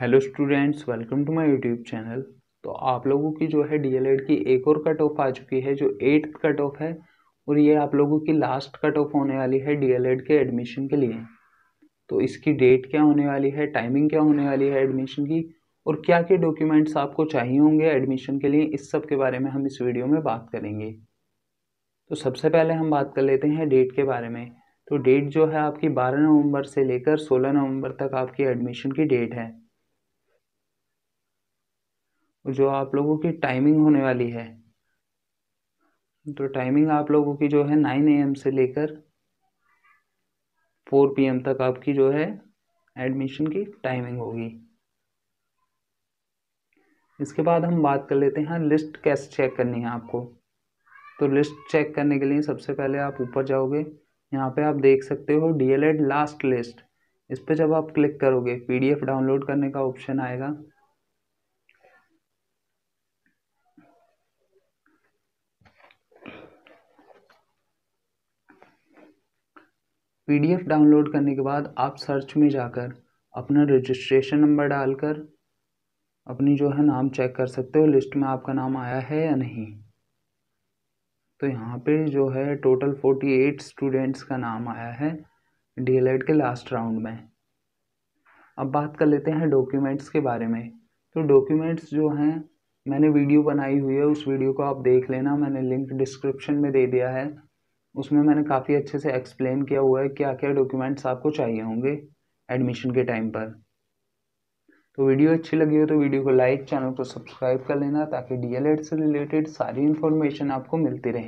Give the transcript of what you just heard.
Hello students, welcome to my YouTube channel. तो आप लोगों की जो है डीएलएड की एक और कट ऑफ़ आ चुकी है, जो एट्थ कट ऑफ़ है, और ये आप लोगों की लास्ट कट ऑफ़ होने वाली है डीएलएड के एडमिशन के लिए। तो इसकी डेट क्या होने वाली है टाइमिंग क्या होने वाली है एडमिशन की, और क्या क्या डॉक्यूमेंट्स आपको चाहिए होंगे एडमिशन के लिए, इस सब के बारे में हम इस वीडियो में बात करेंगे। तो सबसे पहले हम बात कर लेते हैं डेट के बारे में। तो डेट जो है आपकी 12 नवंबर से लेकर 16 नवंबर तक आपकी एडमिशन की डेट है। जो आप लोगों की टाइमिंग होने वाली है। तो टाइमिंग आप लोगों की जो है नाइन एम से लेकर फोर पी तक आपकी जो है एडमिशन की टाइमिंग होगी। इसके बाद हम बात कर लेते हैं लिस्ट कैसे चेक करनी है आपको। तो लिस्ट चेक करने के लिए सबसे पहले आप ऊपर जाओगे। यहाँ पे आप देख सकते हो डीएलएड लास्ट लिस्ट इस पर जब आप क्लिक करोगे पीडीएफ डाउनलोड करने का ऑप्शन आएगा। पीडीएफ डाउनलोड करने के बाद आप सर्च में जाकर अपना रजिस्ट्रेशन नंबर डालकर अपनी जो है नाम चेक कर सकते हो। लिस्ट में आपका नाम आया है या नहीं? तो यहाँ पे जो है टोटल फोर्टी एट स्टूडेंट्स का नाम आया है डी के लास्ट राउंड में। अब बात कर लेते हैं डॉक्यूमेंट्स के बारे में। तो डॉक्यूमेंट्स जो हैं, मैंने वीडियो बनाई हुई है। उस वीडियो को आप देख लेना। मैंने लिंक डिस्क्रिप्शन में दे दिया है। उसमें मैंने काफ़ी अच्छे से एक्सप्लेन किया हुआ है क्या क्या डॉक्यूमेंट्स आपको चाहिए होंगे एडमिशन के टाइम पर। तो वीडियो अच्छी लगी हो तो वीडियो को लाइक चैनल को सब्सक्राइब कर लेना ताकि डीएलएड से रिलेटेड सारी इन्फॉर्मेशन आपको मिलती रहे।